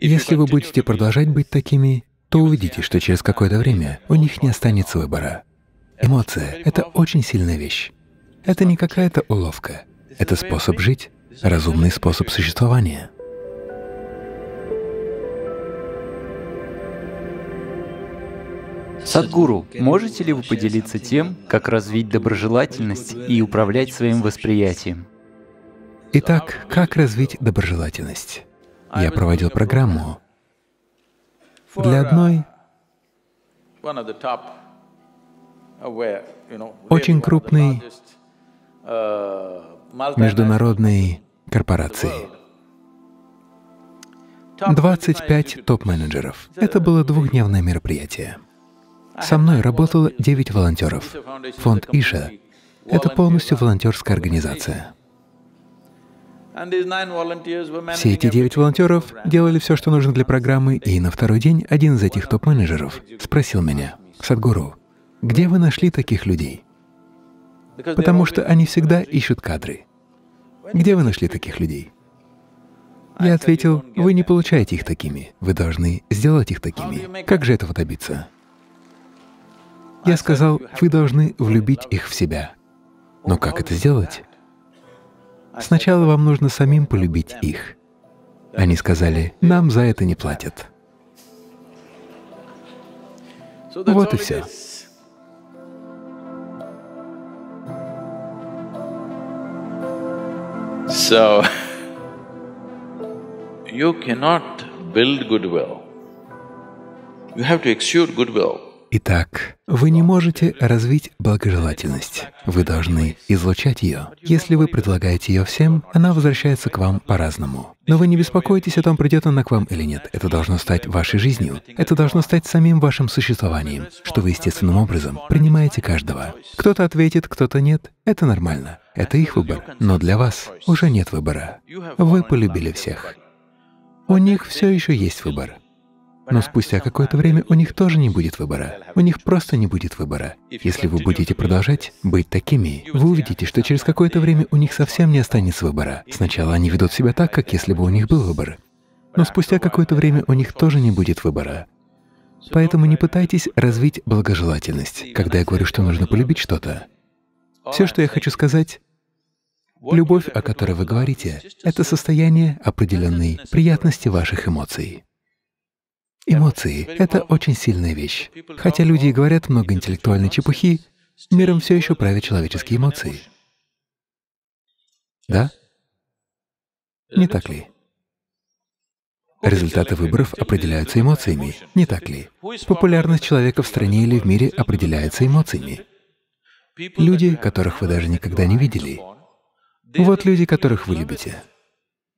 Если вы будете продолжать быть такими, то увидите, что через какое-то время у них не останется выбора. Эмоция — это очень сильная вещь. Это не какая-то уловка. Это способ жить, разумный способ существования. Садгуру, можете ли вы поделиться тем, как развить доброжелательность и управлять своим восприятием? Итак, как развить доброжелательность? Я проводил программу для одной очень крупной международной корпорации. 25 топ-менеджеров. Это было двухдневное мероприятие. Со мной работало 9 волонтеров. Фонд Иша — это полностью волонтерская организация. Все эти девять волонтеров делали все, что нужно для программы, и на второй день один из этих топ-менеджеров спросил меня, «Садгуру, где вы нашли таких людей?» Потому что они всегда ищут кадры. Где вы нашли таких людей? Я ответил, вы не получаете их такими, вы должны сделать их такими. Как же этого добиться? Я сказал, вы должны влюбить их в себя. Но как это сделать? Сначала вам нужно самим полюбить их. Они сказали, нам за это не платят. Вот и все. You cannot build goodwill. You have to exude goodwill. Итак, вы не можете развить благожелательность. Вы должны излучать ее. Если вы предлагаете ее всем, она возвращается к вам по-разному. Но вы не беспокойтесь о том, придет она к вам или нет. Это должно стать вашей жизнью. Это должно стать самим вашим существованием, что вы естественным образом принимаете каждого. Кто-то ответит, кто-то нет. Это нормально. Это их выбор. Но для вас уже нет выбора. Вы полюбили всех. У них все еще есть выбор. Но спустя какое-то время у них тоже не будет выбора. У них просто не будет выбора. Если вы будете продолжать быть такими, вы увидите, что через какое-то время у них совсем не останется выбора. Сначала они ведут себя так, как если бы у них был выбор. Но спустя какое-то время у них тоже не будет выбора. Поэтому не пытайтесь развить благожелательность, когда я говорю, что нужно полюбить что-то. Все, что я хочу сказать, любовь, о которой вы говорите, — это состояние определенной приятности ваших эмоций. Эмоции — это очень сильная вещь. Хотя люди и говорят много интеллектуальной чепухи, миром все еще правят человеческие эмоции. Да? Не так ли? Результаты выборов определяются эмоциями, не так ли? Популярность человека в стране или в мире определяется эмоциями. Люди, которых вы даже никогда не видели. Вот люди, которых вы любите.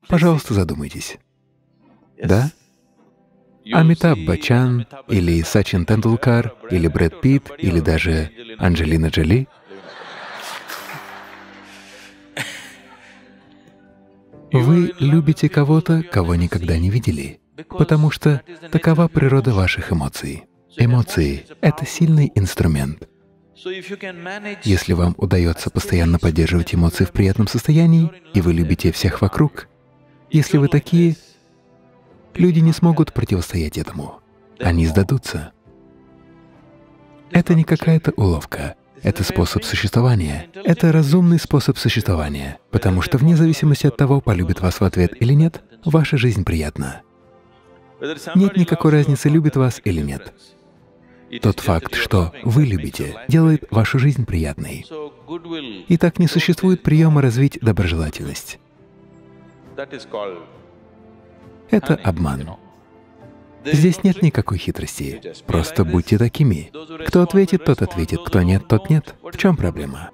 Пожалуйста, задумайтесь. Да? Амитаб Бачан или Сачин Тендулкар или Брэд Питт или даже Анджелина Джоли. Вы любите кого-то, кого никогда не видели, потому что такова природа ваших эмоций. Эмоции — это сильный инструмент. Если вам удается постоянно поддерживать эмоции в приятном состоянии, и вы любите всех вокруг, если вы такие, Люди не смогут противостоять этому. Они сдадутся. Это не какая-то уловка. Это способ существования. Это разумный способ существования, потому что вне зависимости от того, полюбит вас в ответ или нет, ваша жизнь приятна. Нет никакой разницы, любит вас или нет. Тот факт, что вы любите, делает вашу жизнь приятной. И так не существует приема развить доброжелательность. Это обман. Здесь нет никакой хитрости. Просто будьте такими. Кто ответит, тот ответит, кто нет, тот нет. В чем проблема?